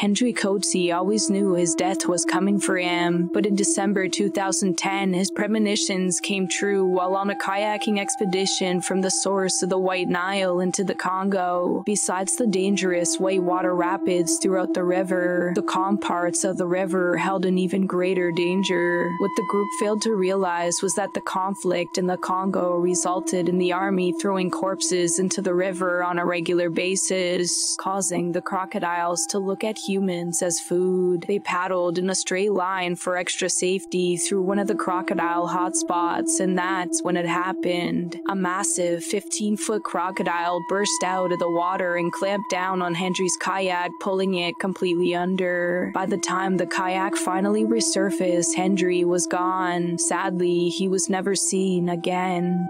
Hendri Coetzee always knew his death was coming for him, but in December 2010, his premonitions came true while on a kayaking expedition from the source of the White Nile into the Congo. Besides the dangerous whitewater rapids throughout the river, the calm parts of the river held an even greater danger. What the group failed to realize was that the conflict in the Congo resulted in the army throwing corpses into the river on a regular basis, causing the crocodiles to look at humans as food. They paddled in a straight line for extra safety through one of the crocodile hotspots, and that's when it happened. A massive 15 foot crocodile burst out of the water and clamped down on Hendri's kayak, pulling it completely under. By the time the kayak finally resurfaced, Hendry was gone. Sadly, he was never seen again.